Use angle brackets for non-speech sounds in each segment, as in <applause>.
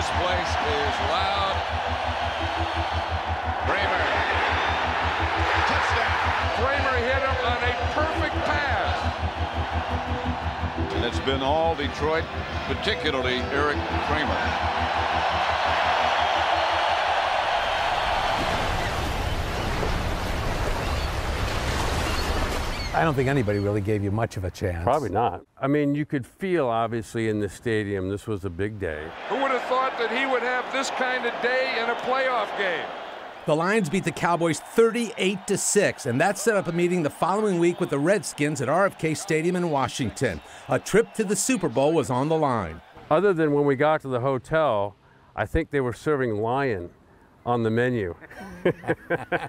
This place is loud. Kramer. Touchdown. Kramer hit him on a perfect pass. And it's been all Detroit, particularly Erik Kramer. I don't think anybody really gave you much of a chance. Probably not. I mean, you could feel obviously in the stadium this was a big day. Who would have thought that he would have this kind of day in a playoff game? The Lions beat the Cowboys 38 to 6, and that set up a meeting the following week with the Redskins at RFK Stadium in Washington. A trip to the Super Bowl was on the line. Other than when we got to the hotel, I think they were serving lion on the menu. <laughs>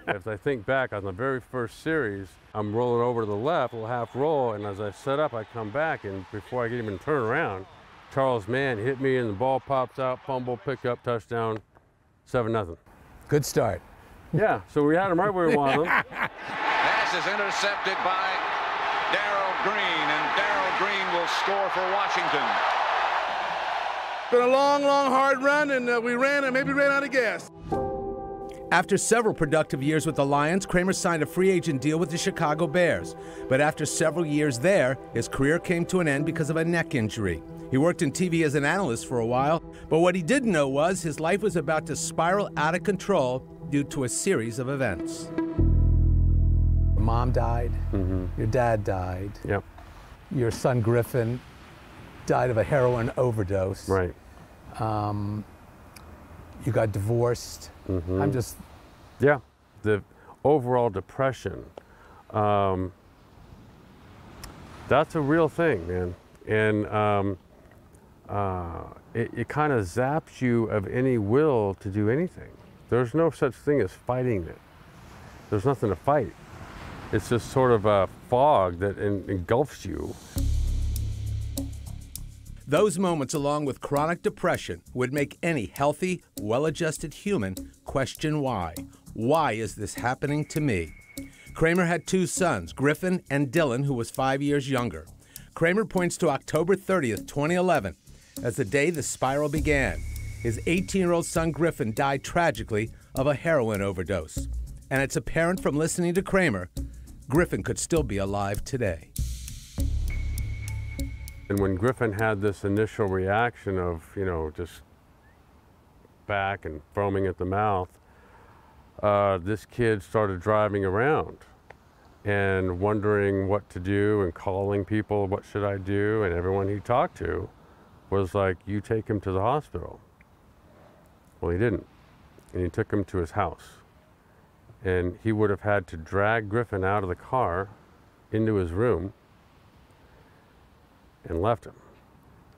As I think back on the very first series, I'm rolling over to the left, a little half roll, and as I set up, I come back, and before I can even turn around, Charles Mann hit me, and the ball pops out, fumble, pick up, touchdown, 7 nothing. Good start. Yeah, so we had him right where we wanted him. Pass is intercepted by Darrell Green, and Darrell Green will score for Washington. Been a long, long, hard run, and uh, we ran and maybe ran out of gas. After several productive years with the Lions, Kramer signed a free agent deal with the Chicago Bears. But after several years there, his career came to an end because of a neck injury. He worked in TV as an analyst for a while, but what he didn't know was his life was about to spiral out of control due to a series of events. Your mom died, mm-hmm. your dad died, Yep, your son Griffin died of a heroin overdose. right. You got divorced. I'm just Yeah, the overall depression. Um, that's a real thing, man. And um, uh, it, it kind of zaps you of any will to do anything. There's no such thing as fighting it. There's nothing to fight. It's just sort of a fog that en- engulfs you. Those moments, along with chronic depression, would make any healthy, well adjusted human question why. Why is this happening to me? Kramer had two sons, Griffin and Dylan, who was five years younger. Kramer points to October 30th, 2011, as the day the spiral began. His 18 year old son, Griffin, died tragically of a heroin overdose. And it's apparent from listening to Kramer, Griffin could still be alive today. And when Griffin had this initial reaction of, you know, just back and foaming at the mouth, uh, this kid started driving around and wondering what to do and calling people, what should I do? And everyone he talked to was like, you take him to the hospital. Well, he didn't. And he took him to his house. And he would have had to drag Griffin out of the car into his room and left him.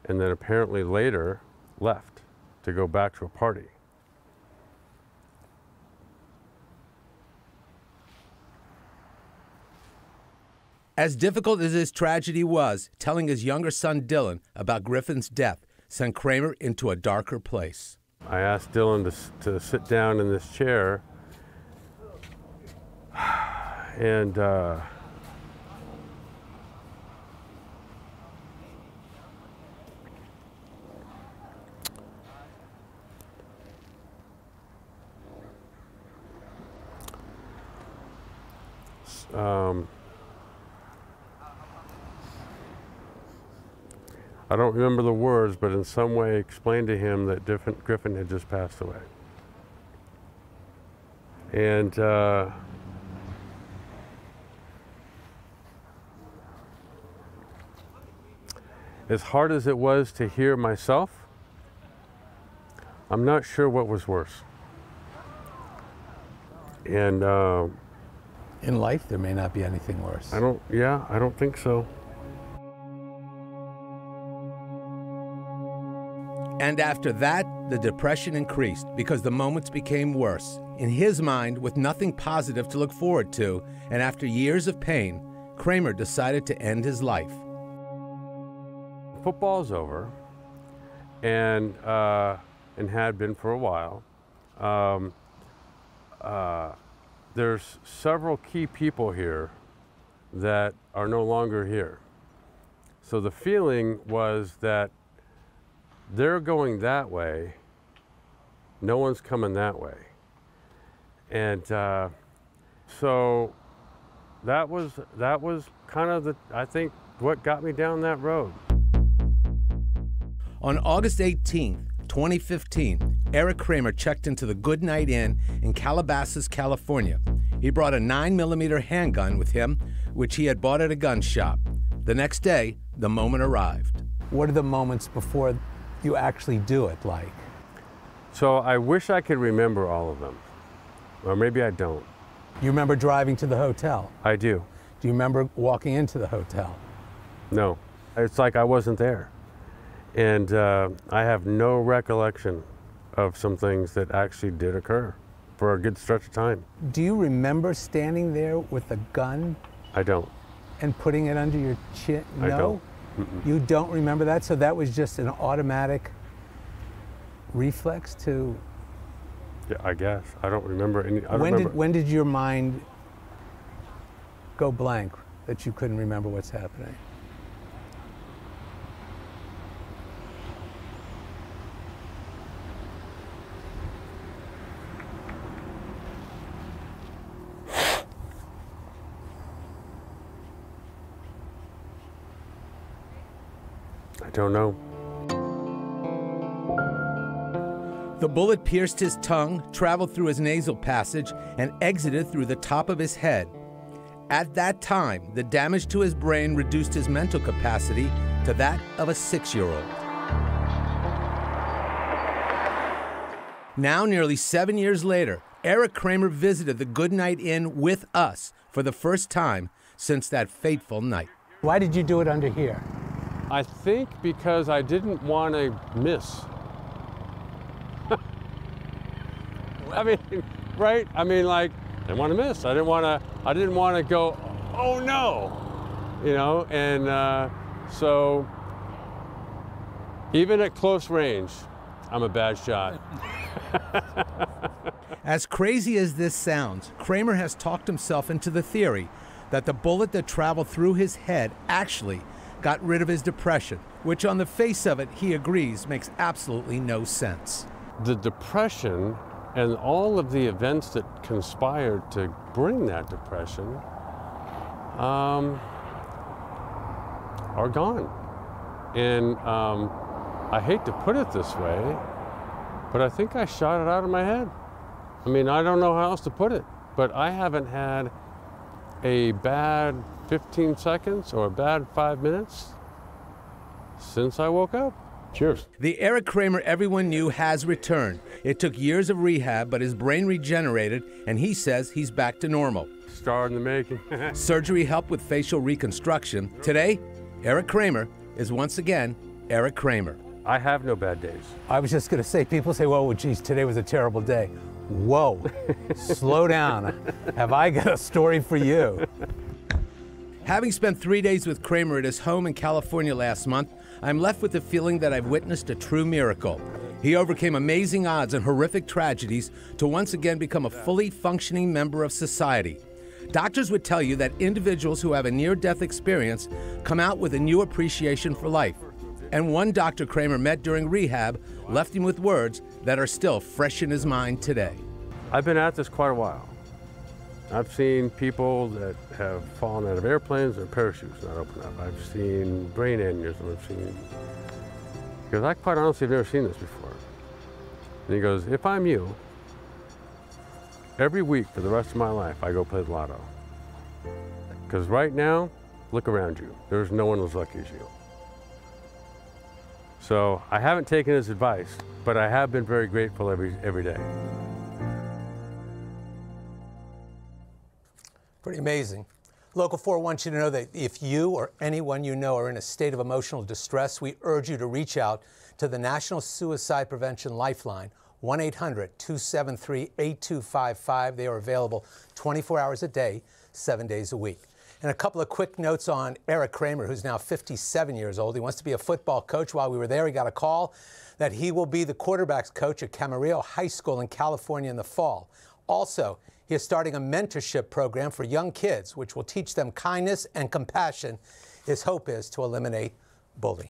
And then apparently later left to go back to a party. As difficult as this tragedy was, telling his younger son Dylan about Griffin's death sent Kramer into a darker place. I asked Dylan to, to sit down in this chair. <sighs> And uh, um, I don't remember the words, but in some way explained to him that Griffin had just passed away. And uh, as hard as it was to hear myself, I'm not sure what was worse. And uh, In life, there may not be anything worse. I don't, yeah, I don't think so. And after that, the depression increased because the moments became worse. In his mind, with nothing positive to look forward to, and after years of pain, Kramer decided to end his life. football's over, and uh, and had been for a while. Um, uh, there's several key people here that are no longer here. So the feeling was that they're going that way, No one's coming that way. And uh, so that was that was kind of the I think what got me down that road. On August 18th, 2015, Erik Kramer checked into the Good Nite Inn in Calabasas, California. He brought a 9mm handgun with him, which he had bought at a gun shop. The next day, the moment arrived. What are the moments before you actually do it like? So I wish I could remember all of them, or maybe I don't. You remember driving to the hotel? I do. Do you remember walking into the hotel? No, it's like I wasn't there. And uh, I have no recollection of some things that actually did occur for a good stretch of time. Do you remember standing there with a gun I don't. and putting it under your chin? I no? You don't remember that? So that was just an automatic reflex to Yeah, I guess. I don't remember any. I don't when remember. did when did your mind go blank that you couldn't remember what's happening? I don't know. The bullet pierced his tongue, traveled through his nasal passage, and exited through the top of his head. At that time, the damage to his brain reduced his mental capacity to that of a six year old. Now, nearly seven years later, Erik Kramer visited the Good Nite Inn with us for the first time since that fateful night. Why did you do it under here? I think because I didn't want to miss. <laughs> I mean, right? I mean, like, I didn't want to miss. I didn't want to. I didn't want to go. Oh no, you know. And uh, so, even at close range, I'm a bad shot. <laughs> As crazy as this sounds, Kramer has talked himself into the theory that the bullet that traveled through his head actually got rid of his depression, which on the face of it, he agrees, makes absolutely no sense. the depression and all of the events that conspired to bring that depression um, are gone. And um, I hate to put it this way, but I think I shot it out of my head. I mean, I don't know how else to put it, but I haven't had a bad 15 seconds or a bad five minutes since I woke up. Cheers. The Erik Kramer everyone knew has returned. It took years of rehab, but his brain regenerated, and he says he's back to normal. Star in the making. <laughs> Surgery helped with facial reconstruction. Today, Erik Kramer is once again Erik Kramer. I have no bad days. I was just going to say, people say, "Whoa, geez, today was a terrible day." Whoa, <laughs> slow down. Have I got a story for you? Having spent three days with Kramer at his home in California last month, I'm left with the feeling that I've witnessed a true miracle. He overcame amazing odds and horrific tragedies to once again become a fully functioning member of society. Doctors would tell you that individuals who have a near death experience come out with a new appreciation for life. And one Dr. Kramer met during rehab left him with words that are still fresh in his mind today. I've been at this quite a while. I've seen people that have fallen out of airplanes, their parachutes not open up. I've seen brain aneurysm. I've seen. Because I quite honestly have never seen this before. And he goes, if I'm you, every week for the rest of my life, I go play the lotto. Because right now, look around you. There's no one as lucky as you. So I haven't taken his advice, but I have been very grateful every, every day. Pretty amazing. Local 4 wants you to know that if you or anyone you know are in a state of emotional distress, we urge you to reach out to the National Suicide Prevention Lifeline, 1 800 273 8255. They are available 24 hours a day, seven days a week. And a couple of quick notes on Erik Kramer, who's now 57 years old. He wants to be a football coach. While we were there, he got a call that he will be the quarterbacks coach at Camarillo High School in California in the fall. Also, he is starting a mentorship program for young kids, which will teach them kindness and compassion. His hope is to eliminate bullying.